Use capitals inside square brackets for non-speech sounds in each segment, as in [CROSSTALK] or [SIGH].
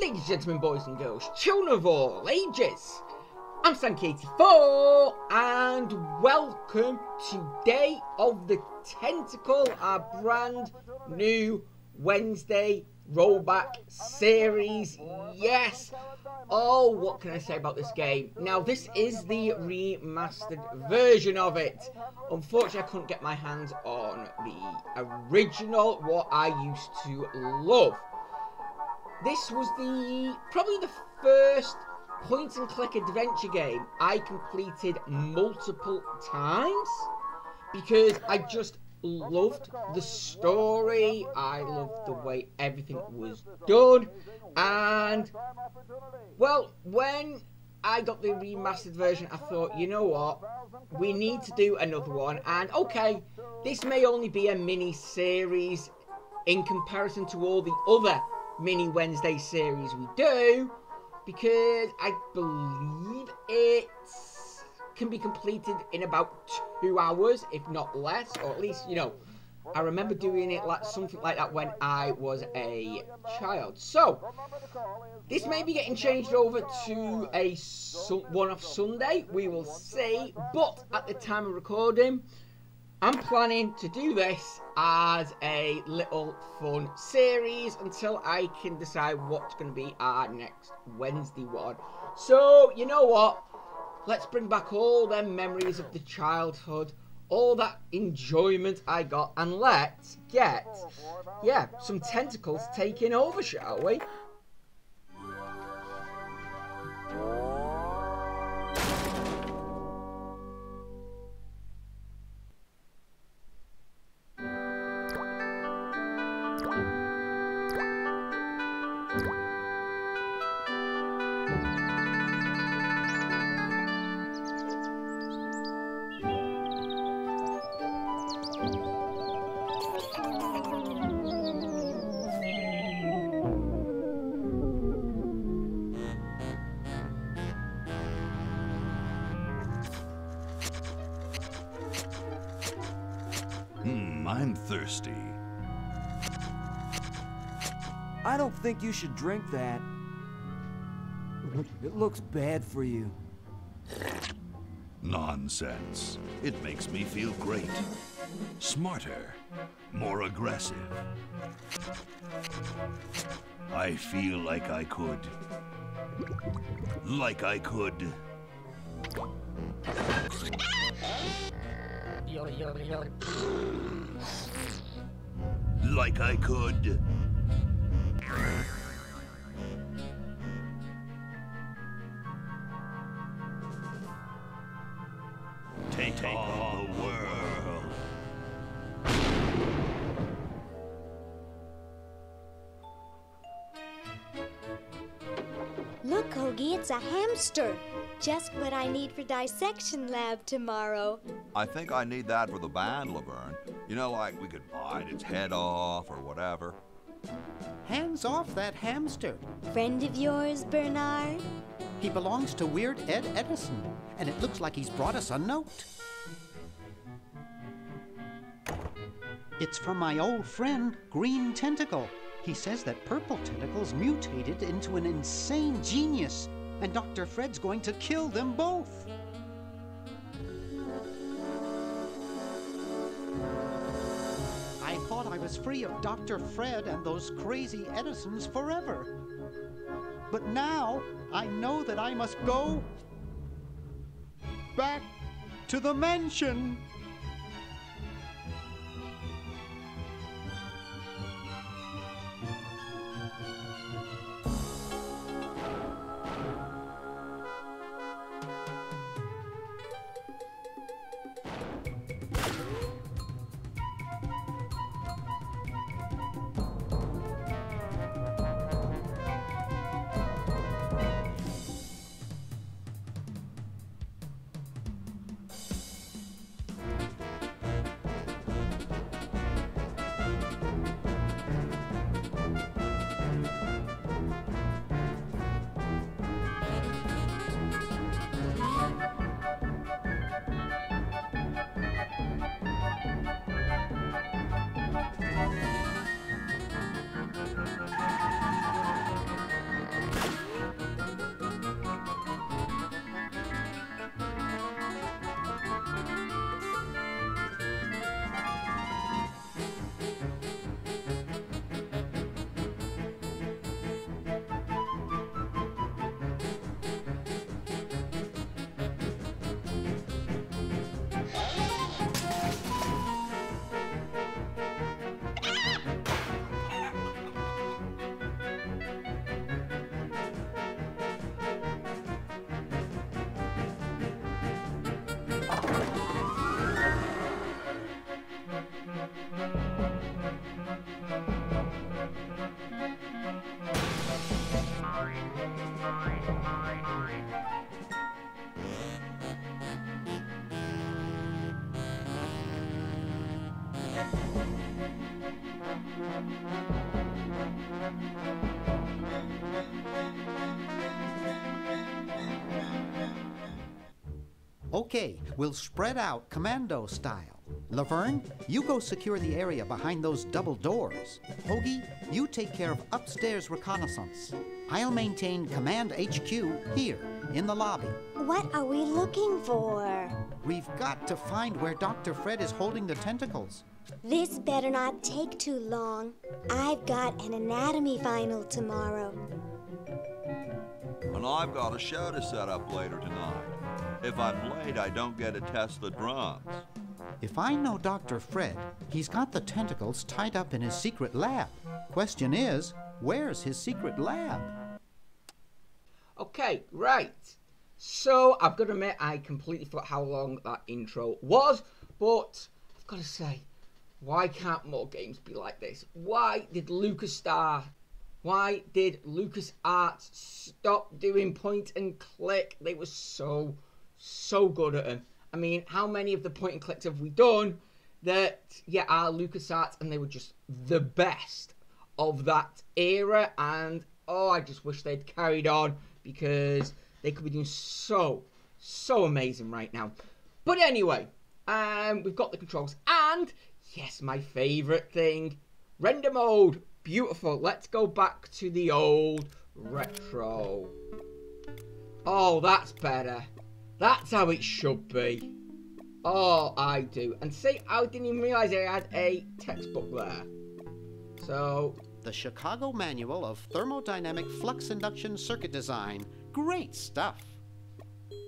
Ladies and gentlemen, boys and girls, children of all ages, I'm Sankey84 and welcome to Day of the Tentacle, our brand new Wednesday rollback series. Yes! Oh, what can I say about this game? Now, this is the remastered version of it. Unfortunately, I couldn't get my hands on the original, what I used to love. This was the probably the first point and click adventure game I completed multiple times because I just loved the story. I loved the way everything was done. And, well, when I got the remastered version, I thought, you know what? We need to do another one. And, okay, this may only be a mini series in comparison to all the other mini Wednesday series we do because I believe it can be completed in about two hours, if not less, or at least, you know, I remember doing it like something like that when I was a child. So, this may be getting changed over to a one-off Sunday. We will see. But at the time of recording, I'm planning to do this as a little fun series until I can decide what's going to be our next Wednesday one. So, you know what? Let's bring back all them memories of the childhood, all that enjoyment I got, and let's get, yeah, some tentacles taking over, shall we? You should drink that. It looks bad for you. Nonsense. It makes me feel great. Smarter. More aggressive. I feel like I could. Like I could. Like I could. Hamster. Just what I need for dissection lab tomorrow. I think I need that for the band, Laverne. You know, like we could bite its head off or whatever. Hands off that hamster. Friend of yours, Bernard? He belongs to Weird Ed Edison, and it looks like he's brought us a note. It's from my old friend, Green Tentacle. He says that Purple Tentacle's mutated into an insane genius, and Dr. Fred's going to kill them both. I thought I was free of Dr. Fred and those crazy Edisons forever. But now I know that I must go back to the mansion. Okay, we'll spread out commando style. Laverne, you go secure the area behind those double doors. Hoagie, you take care of upstairs reconnaissance. I'll maintain Command HQ here, in the lobby. What are we looking for? We've got to find where Dr. Fred is holding the tentacles. This better not take too long. I've got an anatomy final tomorrow. And I've got a show to set up later tonight. If I'm late, I don't get to test the drums. If I know Dr. Fred, he's got the tentacles tied up in his secret lab. Question is, where's his secret lab? Okay, right. So I've got to admit, I completely forgot how long that intro was, but I've got to say, why can't more games be like this? Why did LucasStar, why did LucasArts stop doing point and click? They were so, so good at them. I mean, how many of the point and clicks have we done that, yeah, are LucasArts and they were just the best of that era? And oh, I just wish they'd carried on because they could be doing so, so amazing right now. But anyway, um, we've got the controls and yes, my favorite thing, render mode. Beautiful. Let's go back to the old retro. Oh, that's better. That's how it should be. Oh, I do. And see, I didn't even realize I had a textbook there. So, The Chicago Manual of Thermodynamic Flux Induction Circuit Design. Great stuff.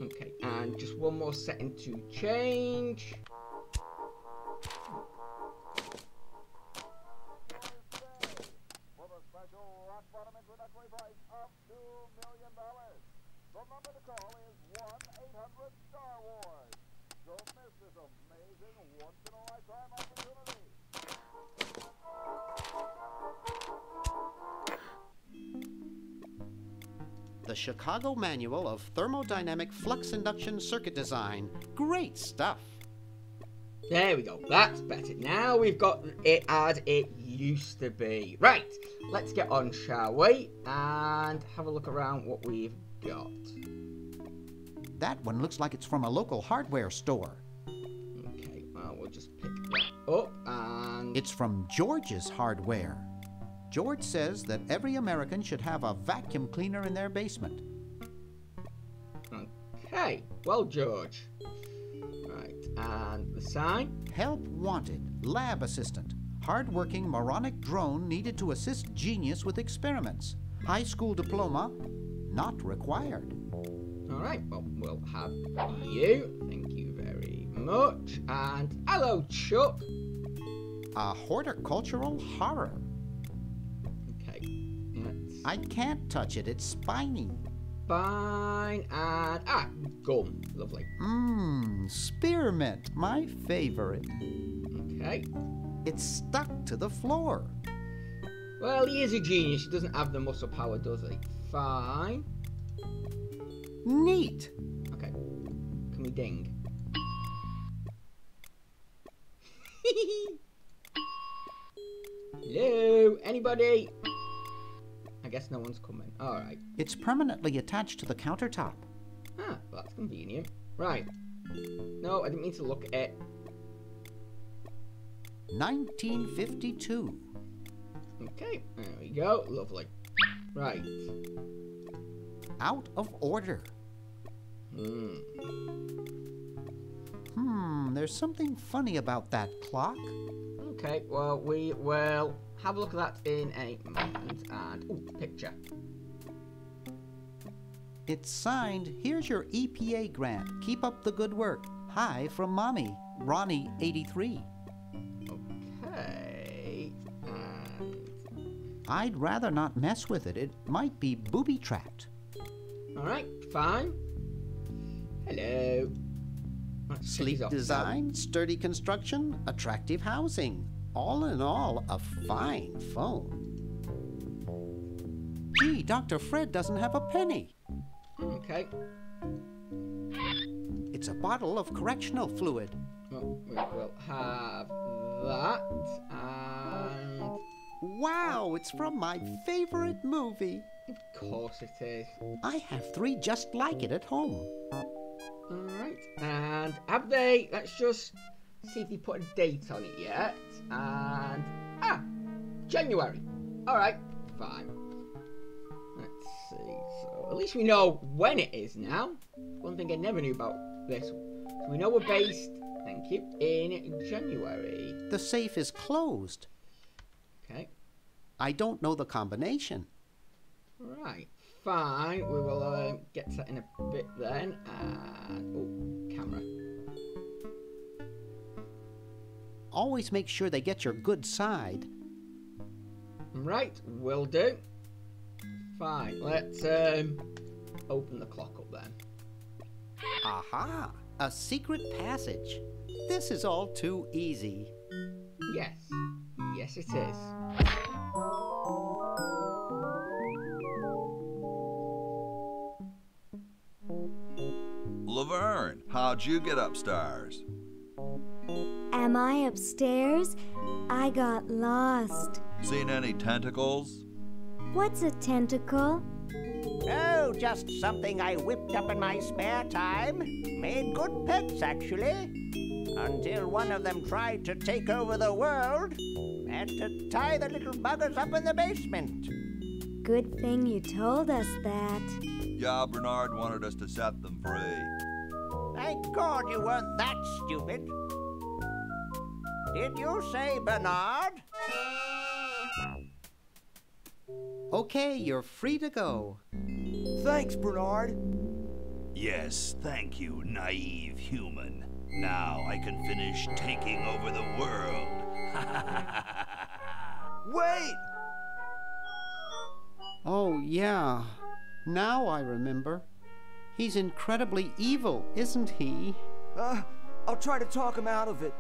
okay, and just one more setting to change. The Chicago Manual of Thermodynamic Flux Induction Circuit Design. Great stuff. There we go. That's better. Now we've got it as it used to be. Right, let's get on, shall we? And have a look around what we've got. That one looks like it's from a local hardware store. Okay, well, we'll just pick that up oh, and... It's from George's Hardware. George says that every American should have a vacuum cleaner in their basement. Okay, well, George. Right, and the sign? Help wanted, lab assistant. Hardworking moronic drone needed to assist genius with experiments. High school diploma not required. All right, well, we'll have you. Thank you very much. And hello, Chuck. A horticultural horror. Okay, let's I can't touch it, it's spiny. fine. And ah, gum. Lovely. Mmm, spearmint, my favorite. Okay. It's stuck to the floor. Well, he is a genius. He doesn't have the muscle power, does he? Fine. Neat. Okay. Can we ding? Hello? Anybody? I guess no one's coming. Alright. It's permanently attached to the countertop. Ah, well, that's convenient. Right. No, I didn't mean to look at it. 1952. Okay, there we go. Lovely. Right. Out of order. Hmm. Hmm, there's something funny about that clock. Okay, well, we will have a look at that in a moment. And, ooh, picture. It's signed, here's your EPA grant. Keep up the good work. Hi from Mommy, Ronnie 83. Okay. And, I'd rather not mess with it. It might be booby trapped. alright, fine. Hello. Sleek design, sturdy construction, attractive housing. All in all, a fine phone. Gee, Dr. Fred doesn't have a penny. Okay. It's a bottle of correctional fluid. Well, we will have that. And, Wow, it's from my favorite movie. of course it is. I have three just like it at home. Alright, and have they, let's just see if they put a date on it yet. And, ah, January. Alright, fine. Let's see, so at least we know when it is now. One thing I never knew about this. So we know we're based, thank you, in January. The safe is closed. Okay, I don't know the combination. right, fine. We will uh, get to that in a bit then. And, oh, camera. Always make sure they get your good side. Right, will do. Fine, let's um, open the clock up then. Aha! A secret passage. This is all too easy. Yes, yes it is. How'd you get upstairs? Am I upstairs? I got lost. Seen any tentacles? What's a tentacle? Oh, just something I whipped up in my spare time. Made good pets, actually. Until one of them tried to take over the world. Had to tie the little buggers up in the basement. Good thing you told us that. Yeah, Bernard wanted us to set them free. Thank God you weren't that stupid. Did you say Bernard? Okay, you're free to go. Thanks, Bernard. Yes, thank you, naive human. Now I can finish taking over the world. [LAUGHS] Wait! Oh, yeah. Now I remember. He's incredibly evil, isn't he? Uh, I'll try to talk him out of it.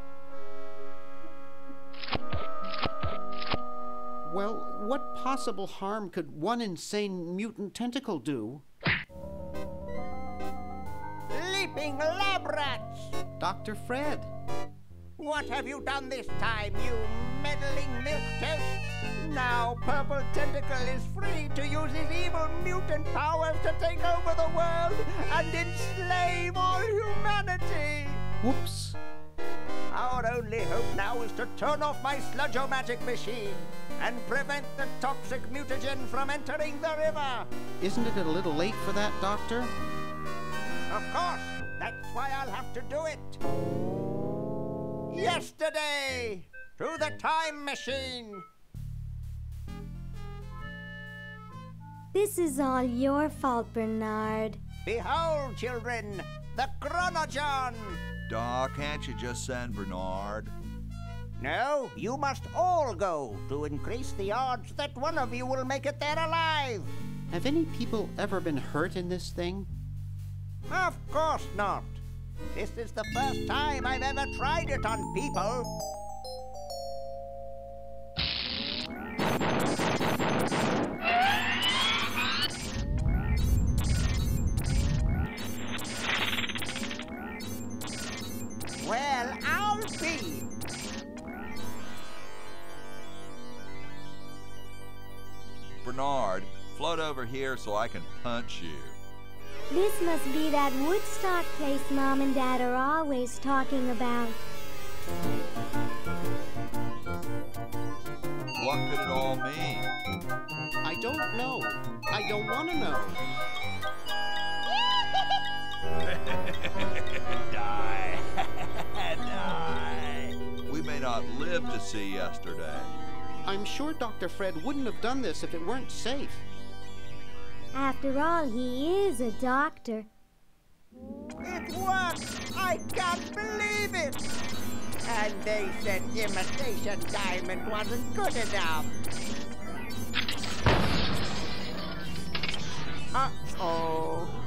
Well, what possible harm could one insane mutant tentacle do? Leaping lab rats! Dr. Fred. What have you done this time, you meddling milk toast? Now Purple Tentacle is free to use his evil mutant powers to take over the world and enslave all humanity! Whoops. Our only hope now is to turn off my Sludge-O-Matic machine and prevent the toxic mutagen from entering the river. Isn't it a little late for that, Doctor? Of course, that's why I'll have to do it. Yesterday, to the time machine. This is all your fault, Bernard. Behold, children, the Chron-O-John. Doc, can't you just send Bernard? No, you must all go to increase the odds that one of you will make it there alive. Have any people ever been hurt in this thing? Of course not. This is the first time I've ever tried it on people. Well, I'll be. Bernard, float over here so I can punch you. This must be that Woodstock place Mom and Dad are always talking about. What could it all mean? I don't know. I don't want to know. [LAUGHS] Die. [LAUGHS] Die. We may not live to see yesterday. I'm sure Dr. Fred wouldn't have done this if it weren't safe. After all, he is a doctor. It worked! I can't believe it! And they said imitation diamond wasn't good enough. Uh-oh.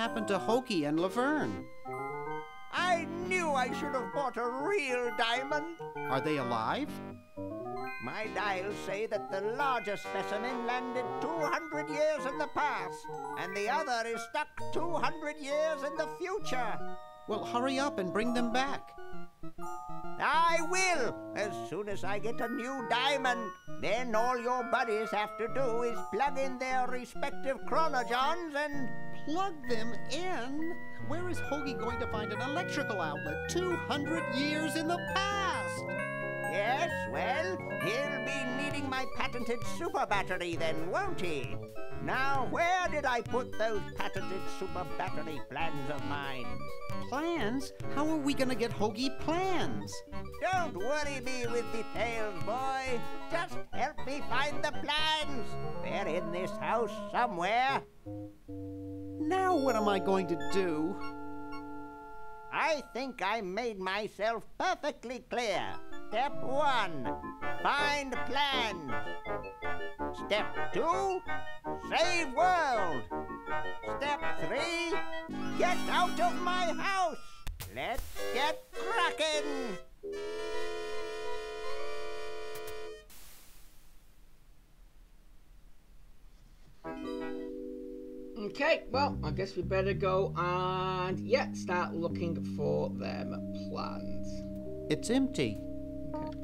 Happened to Hoagie and Laverne? I knew I should have bought a real diamond. Are they alive? My dials say that the larger specimen landed 200 years in the past, and the other is stuck 200 years in the future. Well, hurry up and bring them back. I will, as soon as I get a new diamond. Then all your buddies have to do is plug in their respective Chron-O-Johns and. Plug them in? Where is Hoagie going to find an electrical outlet 200 years in the past? Yes, well, he'll be needing my patented super battery then, won't he? Now, where did I put those patented super battery plans of mine? Plans? How are we gonna get Hoagie plans? Don't worry me with details, boy. Just help me find the plans. They're in this house somewhere. Now what am I going to do? I think I made myself perfectly clear. Step one, find plans. Step two, save world. Step three, get out of my house. Let's get cracking. Okay, well, I guess we better go and, yeah, start looking for them plans. It's empty. Okay.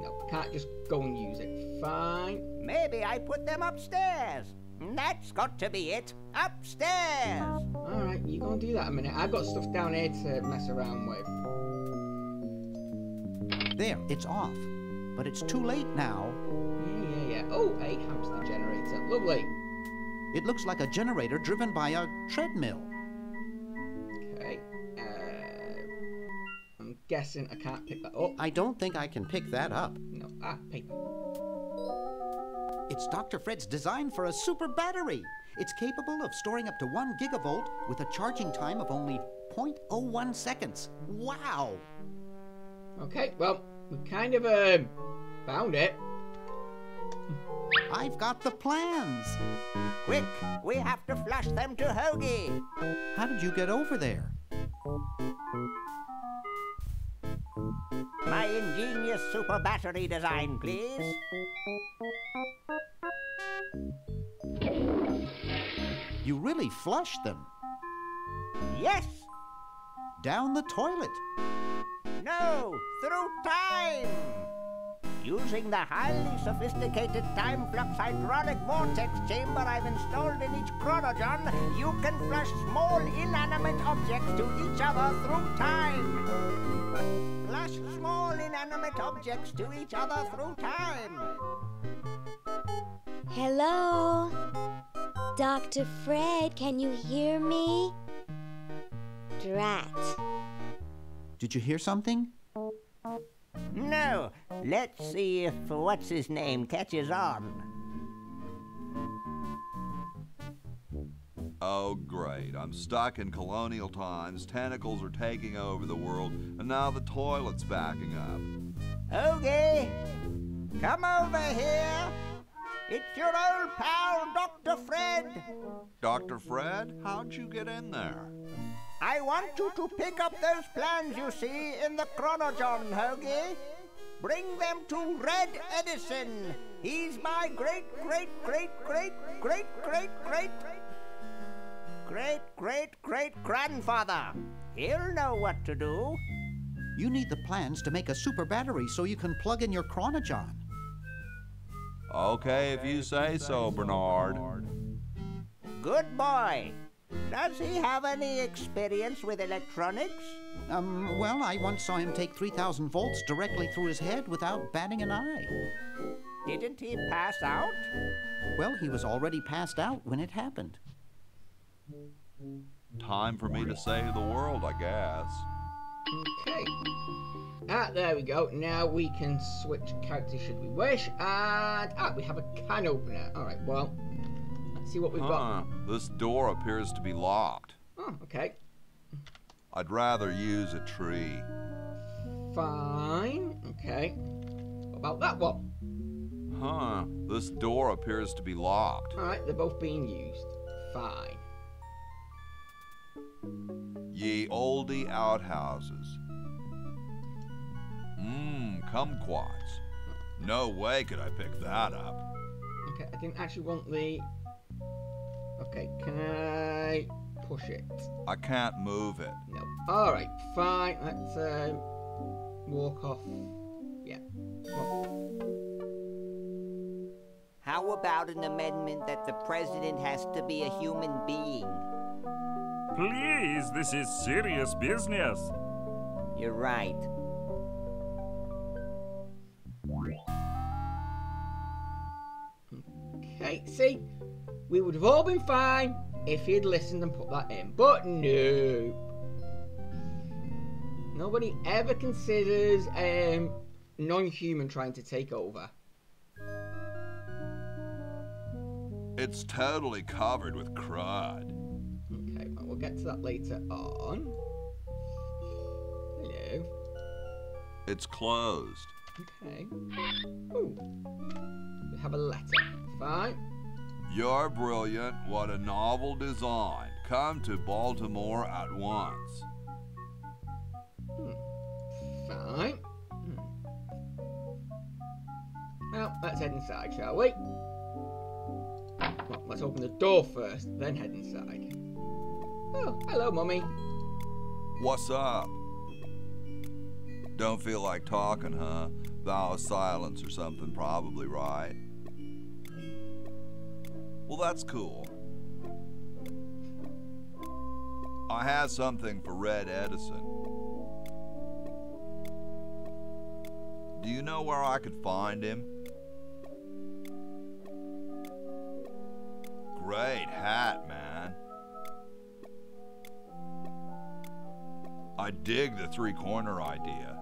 No, can't just go and use it. Fine. Maybe I put them upstairs. That's got to be it. Upstairs. Alright, you go and do that a minute. I've got stuff down here to mess around with. There, it's off. But it's too late now. Yeah, yeah, yeah. Oh, a hamster generator. Lovely. It looks like a generator driven by a treadmill. Okay. Uh, I'm guessing I can't pick that up. I don't think I can pick that up. No. Ah, paper. It's Dr. Fred's design for a super battery. It's capable of storing up to 1 gigavolt with a charging time of only 0.01 seconds. Wow! Okay, well, we kind of um, found it. I've got the plans. Quick, we have to flush them to Hoagie. How did you get over there? My ingenious super battery design, please. You really flushed them. Yes. Down the toilet. No, through time. Using the highly sophisticated time flux hydraulic vortex chamber I've installed in each Chron-O-John, you can flush small inanimate objects to each other through time. Flush small inanimate objects to each other through time. Hello? Dr. Fred, can you hear me? Drat. Did you hear something? No, let's see if what's his name catches on. Oh, great. I'm stuck in colonial times. Tentacles are taking over the world, and now the toilet's backing up. Hoagie, come over here. It's your old pal, Dr. Fred. Dr. Fred, how'd you get in there? I want you to pick up those plans you see in the Chron-O-John, Hoagie. Bring them to Red Edison. He's my great, great, great, great, great, great, great, great, great, great grandfather. He'll know what to do. You need the plans to make a super battery so you can plug in your Chron-O-John. Okay, if you say so, Bernard. Good boy. Does he have any experience with electronics? Um, well, I once saw him take 3,000 volts directly through his head without batting an eye. Didn't he pass out? Well, he was already passed out when it happened. Time for me to save the world, I guess. Okay. Ah, there we go. Now we can switch characters should we wish. And, ah, we have a can opener. Alright, well, let's see what we've got. This door appears to be locked. Oh, okay. I'd rather use a tree. Fine. Okay. What about that one? Huh, this door appears to be locked. Alright, they're both being used. Fine. Ye oldie outhouses. Mmm, kumquats. No way could I pick that up. Okay, I didn't actually want the. Okay, can I push it? I can't move it. No. Alright, fine. Let's um, walk off. Yeah. Come How about an amendment that the president has to be a human being? Please, this is serious business. You're right. Okay, see, we would have all been fine if he'd listened and put that in, but no. Nobody ever considers um, non-human trying to take over. It's totally covered with crud. Okay, well, we'll get to that later on. Hello. It's closed. Okay. Ooh. We have a letter. Fine. You're brilliant. What a novel design. Come to Baltimore at once. Fine. Hmm. Well, let's head inside, shall we? Well, let's open the door first, then head inside. Oh, hello, Mummy. What's up? Don't feel like talking, huh? Vow of silence or something, probably, right? Well, that's cool. I have something for Red Edison. Do you know where I could find him? Great hat, man. I dig the three corner idea.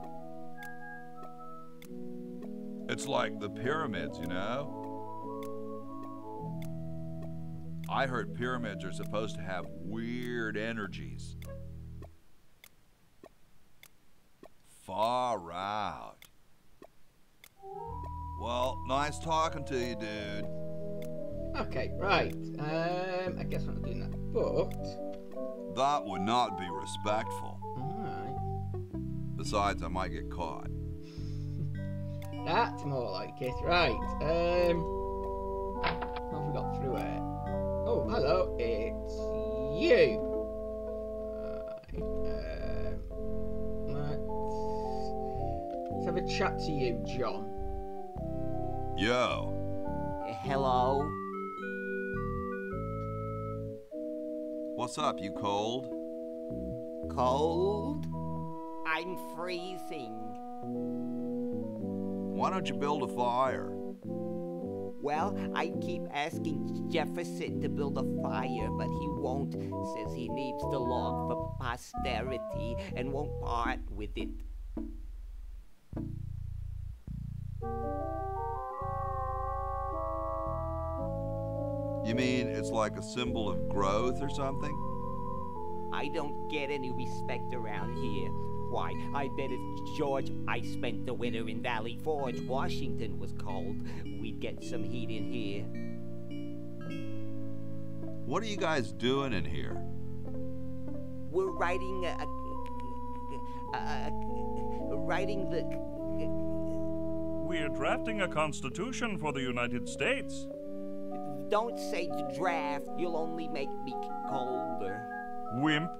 It's like the pyramids, you know? I heard pyramids are supposed to have weird energies. Far out. Well, nice talking to you, dude. Okay, right. Um, I guess we're not doing that, but... That would not be respectful. Alright. Besides, I might get caught. [LAUGHS] That's more like it. Right. Um, how have we got through it? Oh, hello. It's you. Right. Um, let's, let's have a chat to you, John. Yo, Hello? what's up, you cold? Cold? I'm freezing. Why don't you build a fire? Well, I keep asking Jefferson to build a fire, but he won't. Says he needs the log for posterity and won't part with it. You mean it's like a symbol of growth or something? I don't get any respect around here. Why, I bet if George I spent the winter in Valley Forge, Washington was cold, we'd get some heat in here. What are you guys doing in here? We're writing a, a, a, a writing the We're drafting a constitution for the United States. Don't say draft, you'll only make me colder. Wimp.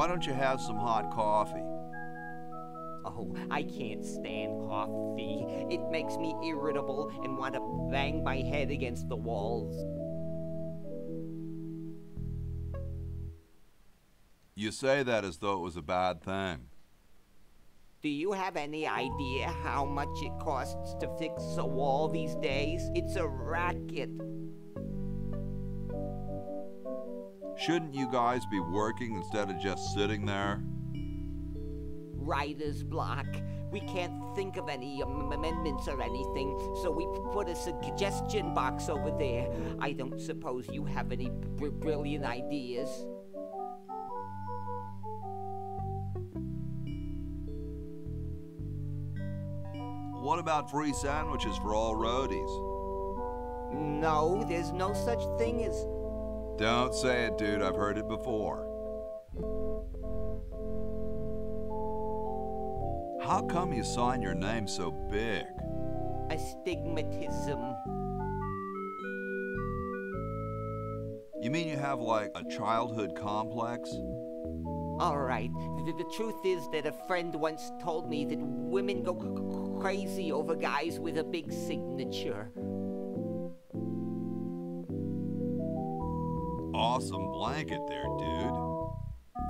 Why don't you have some hot coffee? Oh, I can't stand coffee. It makes me irritable and want to bang my head against the walls. You say that as though it was a bad thing. Do you have any idea how much it costs to fix a wall these days? It's a racket. Shouldn't you guys be working instead of just sitting there? Writer's block. We can't think of any um, amendments or anything, so we put a suggestion box over there. I don't suppose you have any br- brilliant ideas. what about free sandwiches for all roadies? No, there's no such thing as. Don't say it, dude. I've heard it before. How come you sign your name so big? astigmatism. You mean you have like a childhood complex? All right. The, the truth is that a friend once told me that women go crazy over guys with a big signature. Awesome blanket there, dude.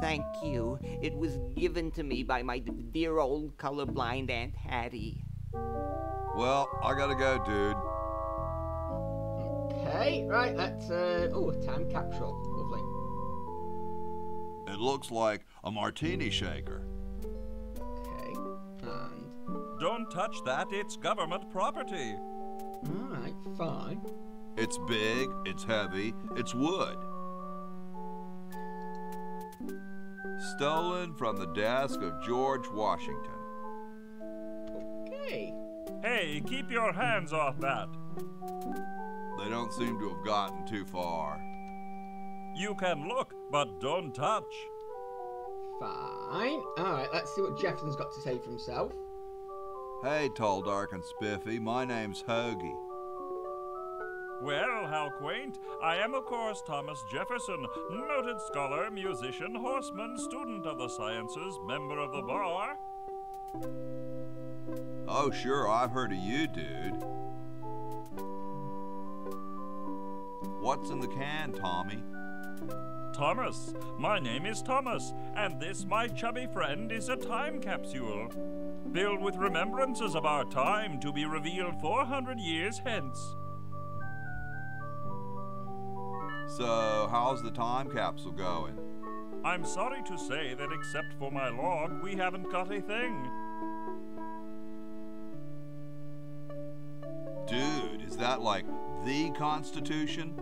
Thank you. It was given to me by my dear old colorblind Aunt Hattie. Well, I gotta go, dude. Okay, right, that's, uh, oh, a time capsule. Lovely. It looks like a martini shaker. Okay, and, Don't touch that, it's government property. alright, fine. It's big, it's heavy, it's wood. Stolen from the desk of George Washington. Okay. Hey, keep your hands off that. They don't seem to have gotten too far. You can look, but don't touch. Fine. Alright, let's see what Jefferson's got to say for himself. Hey, tall, dark, and spiffy, my name's Hoagie. Well, how quaint. I am, of course, Thomas Jefferson, noted scholar, musician, horseman, student of the sciences, member of the bar. Oh, sure, I've heard of you, dude. What's in the can, Tommy? Thomas. My name is Thomas, and this, my chubby friend, is a time capsule. Filled with remembrances of our time to be revealed 400 years hence. So, how's the time capsule going? I'm sorry to say that except for my log, we haven't got a thing. Dude, is that like the Constitution?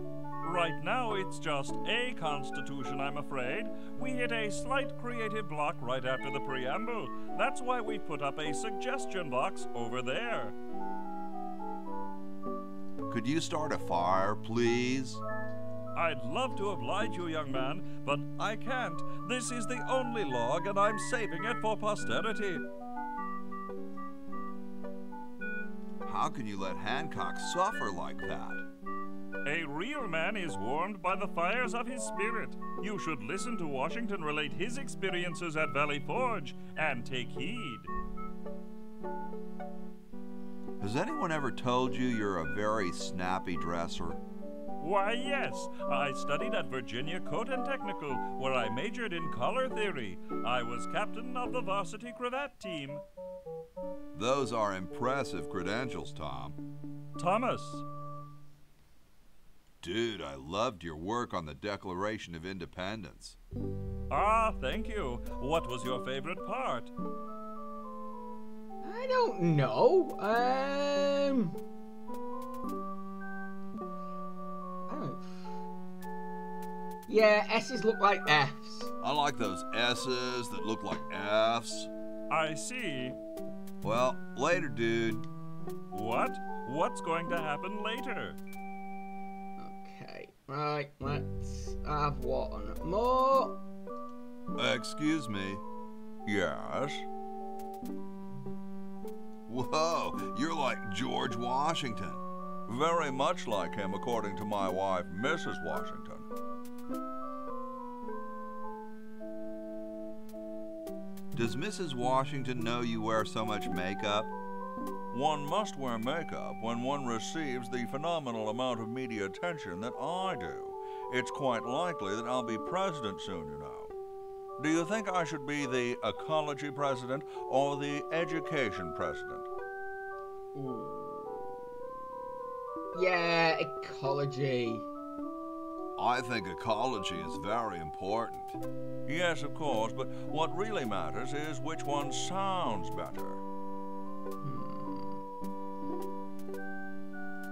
Right now, it's just a constitution, I'm afraid. We hit a slight creative block right after the preamble. That's why we put up a suggestion box over there. Could you start a fire, please? I'd love to oblige you, young man, but I can't. This is the only log, and I'm saving it for posterity. How can you let Hancock suffer like that? A real man is warmed by the fires of his spirit. You should listen to Washington relate his experiences at Valley Forge and take heed. Has anyone ever told you you're a very snappy dresser? Why, yes. I studied at Virginia Coat and Technical, where I majored in color theory. I was captain of the varsity cravat team. Those are impressive credentials, Tom. Thomas. Dude, I loved your work on the Declaration of Independence. Ah, thank you. What was your favorite part? I don't know. Um. I. Yeah, S's look like F's. I like those S's that look like F's. I see. Well, later, dude. What? What's going to happen later? Okay, right, let's have one more. Excuse me. Yes? Whoa, you're like George Washington. Very much like him, according to my wife, Mrs. Washington. Does Mrs. Washington know you wear so much makeup? One must wear makeup when one receives the phenomenal amount of media attention that I do. It's quite likely that I'll be president soon, you know. Do you think I should be the ecology president or the education president? Yeah, ecology. I think ecology is very important. Yes, of course, but what really matters is which one sounds better. Hmm.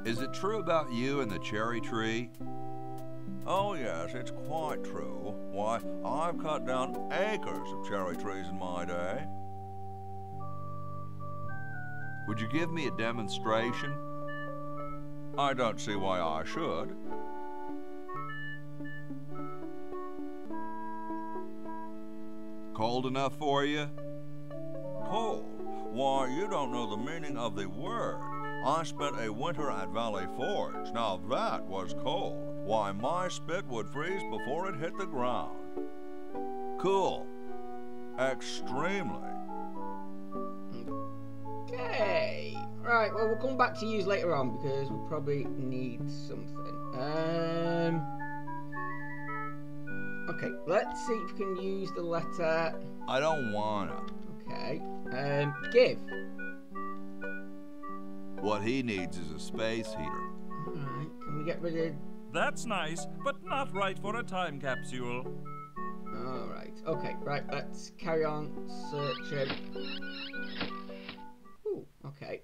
Is it true about you and the cherry tree? Oh, yes, it's quite true. Why, I've cut down acres of cherry trees in my day. Would you give me a demonstration? I don't see why I should. Cold enough for you? Cold? Why, you don't know the meaning of the word. I spent a winter at Valley Forge. Now that was cold. Why, my spit would freeze before it hit the ground. Cool. Extremely. Okay. Right, well, we'll come back to use later on because we probably need something. Um. Okay, let's see if we can use the letter. I don't wanna. Okay. Um, give. What he needs is a space heater. Alright, can we get rid of. That's nice, but not right for a time capsule. Alright, okay, right, let's carry on searching. Ooh, okay.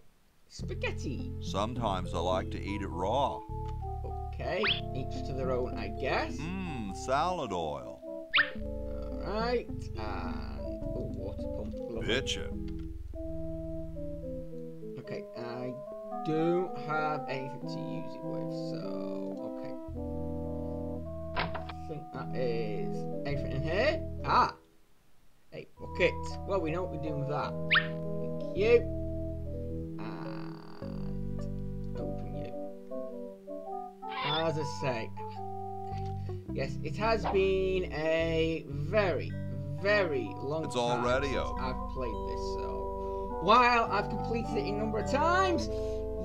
Spaghetti. Sometimes I like to eat it raw. Okay, each to their own, I guess. Mmm, salad oil. Alright, and. Oh, water pump. lovely. Bitchin'. Okay, I don't have anything to use it with, so. Okay. I think that is anything in here. Ah! Hey, bucket. Well, we know what we're doing with that. Thank you. As I say, yes, it has been a very, very long It's time already since. I've played this, so while I've completed it a number of times,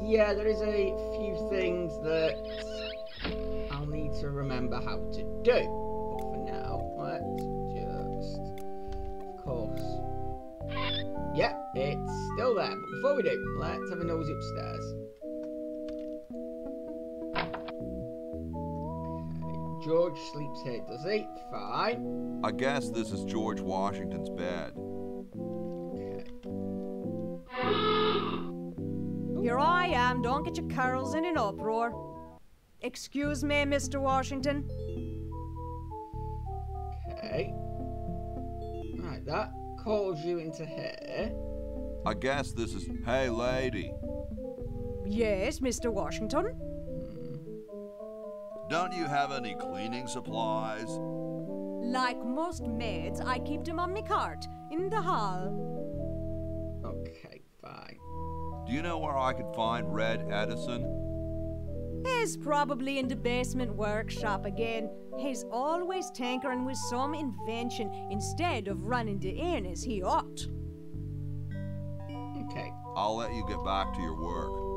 yeah, there is a few things that I'll need to remember how to do. But for now, let's just, of course, yeah, it's still there. But before we do, let's have a nosy upstairs. Okay, George sleeps here, does he? Fine. I guess this is George Washington's bed. Okay. Here I am, don't get your curls in an uproar. Excuse me, Mr. Washington. Okay. Right, that calls you into here. I guess this is. Hey, lady. Yes, Mr. Washington. Don't you have any cleaning supplies? Like most maids, I keep them on my cart in the hall. Okay, fine. Do you know where I could find Red Edison? He's probably in the basement workshop again. He's always tinkering with some invention instead of running the inn as he ought. Okay. I'll let you get back to your work.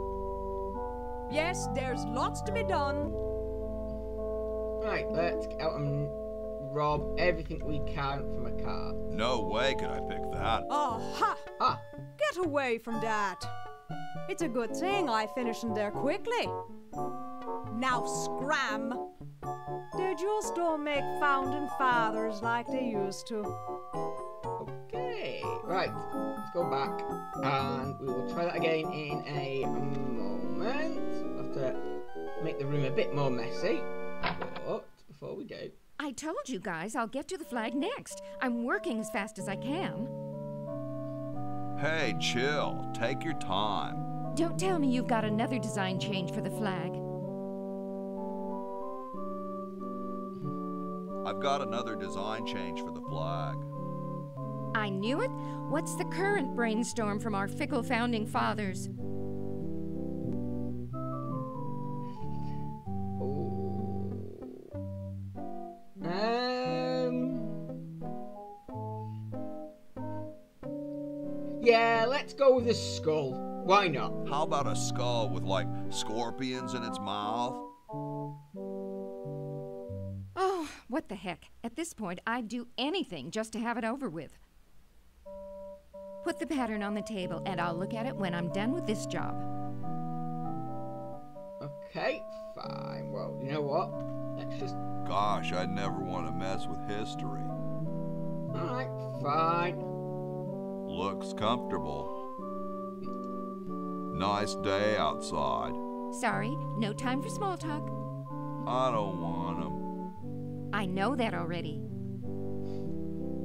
Yes, there's lots to be done. Right, let's get out and rob everything we can from a car. No way could I pick that. Oh, ha! Ah, Get away from that. It's a good thing I finished in there quickly. Now scram. They just don't make founding fathers like they used to. okay. Right, let's go back and we will try that again in a moment. We'll have to make the room a bit more messy. But before we do, I told you guys I'll get to the flag next. I'm working as fast as I can. Hey, chill. Take your time. Don't tell me you've got another design change for the flag. I've got another design change for the flag. I knew it. What's the current brainstorm from our fickle founding fathers? Um. Yeah, let's go with a skull. Why not? How about a skull with like scorpions in its mouth? Oh, what the heck. At this point, I'd do anything just to have it over with. Put the pattern on the table, and I'll look at it when I'm done with this job. Okay, fine. Well, you know what? Let's just. Gosh, I'd never want to mess with history. Alright, fine. Looks comfortable. Nice day outside. Sorry, no time for small talk. I don't want 'em. I know that already.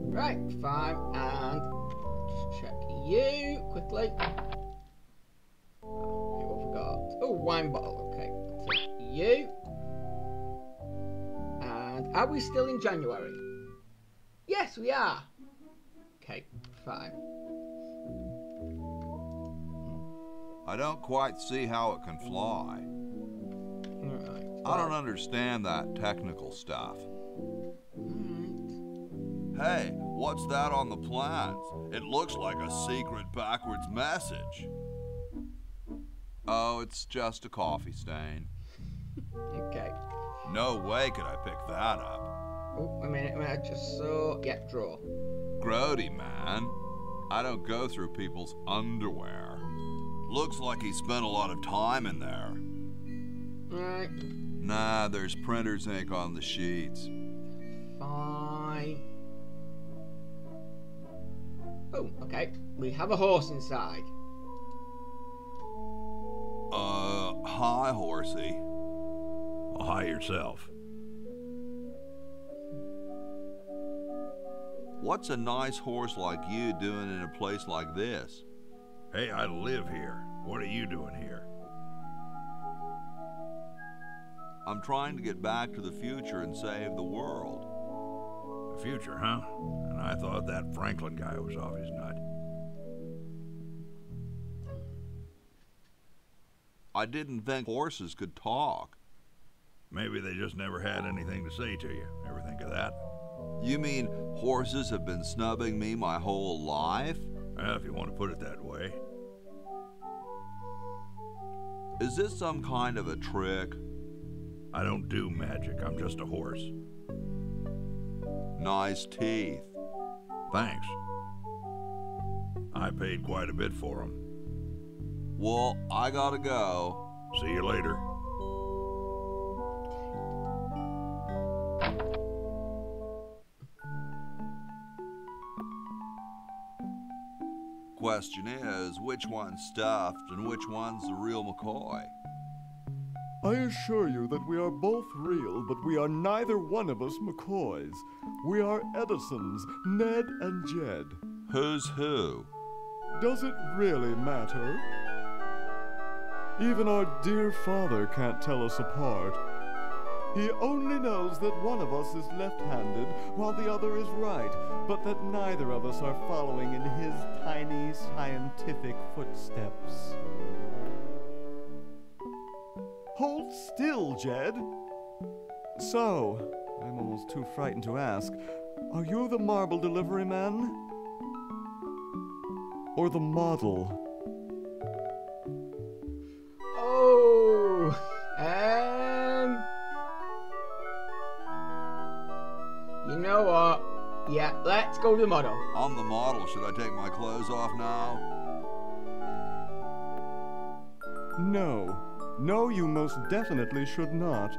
Right, fine. And check you quickly. Oh, wine bottle. Okay, I'll take you. And are we still in January? Yes, we are. Okay, fine. I don't quite see how it can fly. I don't understand that technical stuff. Hey, what's that on the plans? It looks like a secret backwards message. Oh, it's just a coffee stain. Okay. No way could I pick that up. Oh, a minute. I just saw. Yeah, draw. Grody, man. I don't go through people's underwear. Looks like he spent a lot of time in there. Right. Nah, there's printer's ink on the sheets. Fine. Oh, okay. We have a horse inside. Uh, hi, horsey. Well, hi yourself. What's a nice horse like you doing in a place like this? Hey, I live here. What are you doing here? I'm trying to get back to the future and save the world. The future, huh? And I thought that Franklin guy was off his nut. I didn't think horses could talk. Maybe they just never had anything to say to you. Ever think of that? You mean horses have been snubbing me my whole life? Well, if you want to put it that way. Is this some kind of a trick? I don't do magic. I'm just a horse. Nice teeth. Thanks. I paid quite a bit for them. Well, I gotta go. See you later. Question is, which one's stuffed and which one's the real McCoy? I assure you that we are both real, but we are neither one of us McCoys. We are Edisons, Ned and Jed. Who's who? Does it really matter? Even our dear father can't tell us apart. He only knows that one of us is left handed while the other is right, but that neither of us are following in his tiny scientific footsteps. Hold still, Jed. So, I'm almost too frightened to ask, are you the marble delivery man? Or the model? Know what? Yeah, let's go to the model. I'm the model. Should I take my clothes off now? No. No, you most definitely should not.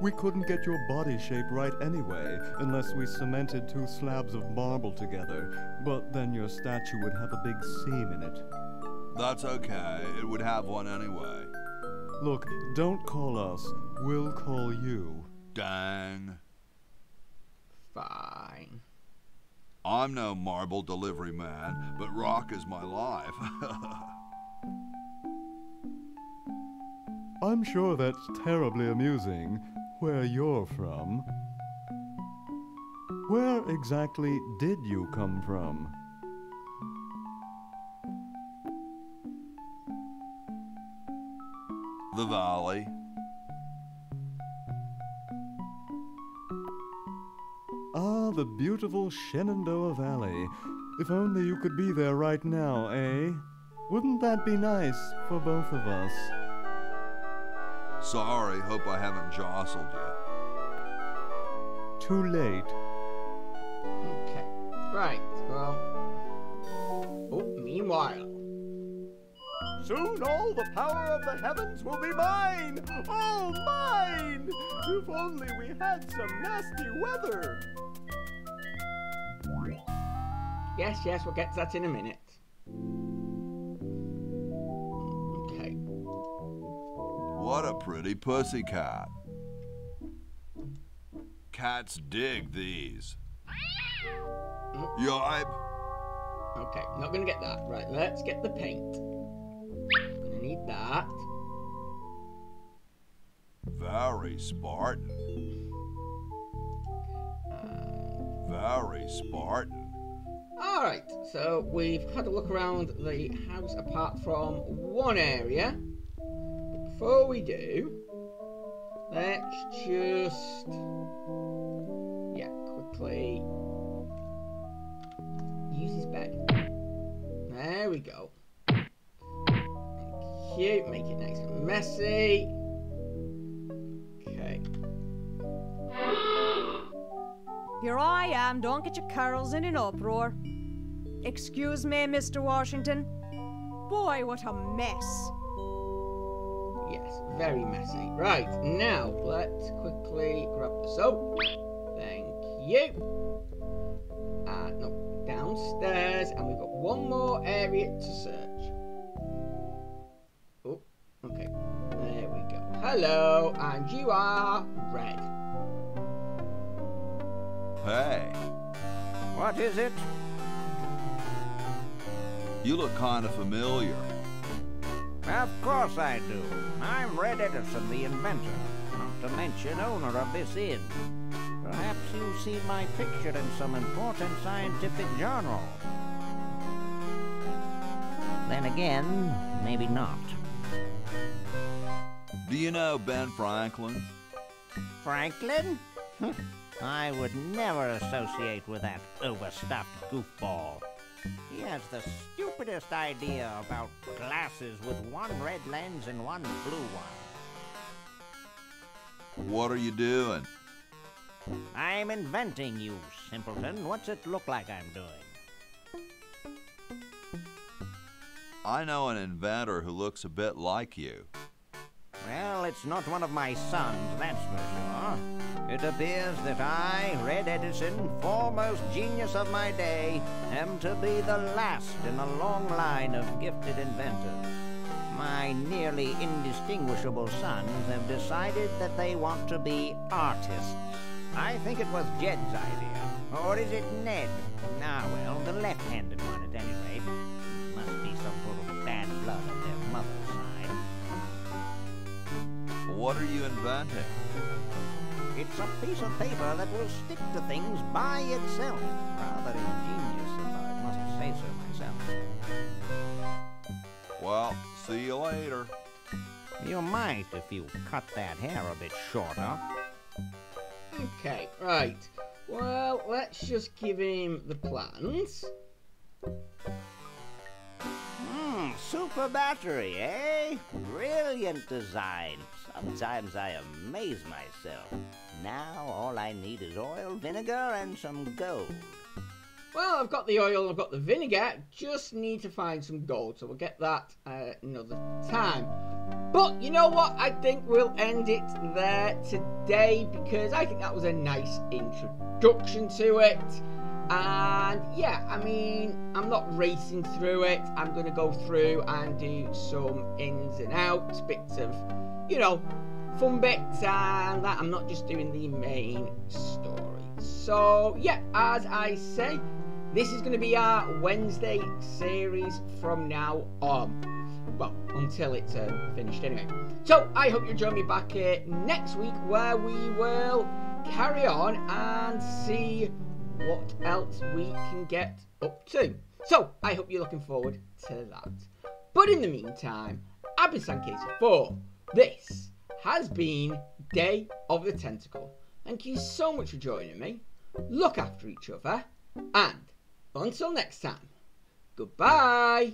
We couldn't get your body shape right anyway, unless we cemented two slabs of marble together. But then your statue would have a big seam in it. That's okay. It would have one anyway. Look, don't call us. We'll call you. Dang. Fine. I'm no marble delivery man, but rock is my life. [LAUGHS] I'm sure that's terribly amusing, where you're from. Where exactly did you come from? the valley. The beautiful Shenandoah Valley. If only you could be there right now, eh? Wouldn't that be nice for both of us? Sorry, hope I haven't jostled you. Too late. Okay. Right, well. Oh, meanwhile. Soon all the power of the heavens will be mine! All mine! If only we had some nasty weather! Yes, yes, we'll get to that in a minute. Okay. What a pretty pussy cat. Cats dig these. Yipe. Okay, not gonna get that. Right, let's get the paint. Gonna need that. Very Spartan. Uh, Very Spartan. Alright, so we've had a look around the house apart from one area. Before we do, let's just. Yeah, quickly. Use his bed. There we go. Thank you. Make it nice and messy. Here I am, don't get your curls in an uproar. Excuse me, Mr. Washington. Boy, what a mess. Yes, very messy. Right, now let's quickly grab the soap. Thank you. Uh, no, downstairs, and we've got one more area to search. Oh, okay. There we go. Hello, and you are red. Hey, What is it? you look kind of familiar. Of course I do. I'm Red Edison, the inventor, not to mention owner of this inn. Perhaps you've seen my picture in some important scientific journal. Then again, maybe not. Do you know Ben Franklin? Franklin? [LAUGHS] I would never associate with that overstuffed goofball. He has the stupidest idea about glasses with one red lens and one blue one. What are you doing? I'm inventing you, simpleton. What's it look like I'm doing? I know an inventor who looks a bit like you. Well, it's not one of my sons, that's for sure. It appears that I, Red Edison, foremost genius of my day, am to be the last in a long line of gifted inventors. My nearly indistinguishable sons have decided that they want to be artists. I think it was Jed's idea. Or is it Ned? Ah, well, the left-handed one at any rate. Must be some sort of bad blood on their mother's side. What are you inventing? It's a piece of paper that will stick to things by itself. Rather ingenious, if I must say so myself. Well, see you later. You might if you cut that hair a bit shorter. Okay, right. Well, let's just give him the plans. Hmm, super battery, eh? Brilliant design. Sometimes I amaze myself. Now all I need is oil, vinegar, and some gold. Well, I've got the oil, I've got the vinegar, just need to find some gold, so we'll get that uh, another time. But you know what? I think we'll end it there today because I think that was a nice introduction to it. And yeah, I mean, I'm not racing through it. I'm going to go through and do some ins and outs, bits of, you know, fun bits and that. I'm not just doing the main story. So yeah, as I say, this is going to be our Wednesday series from now on. Well, until it's uh, finished anyway. So I hope you join me back here next week where we will carry on and see what else we can get up to. So I hope you're looking forward to that. But in the meantime, I've been Sankey84. This has been Day of the Tentacle. Thank you so much for joining me. Look after each other. And until next time, goodbye.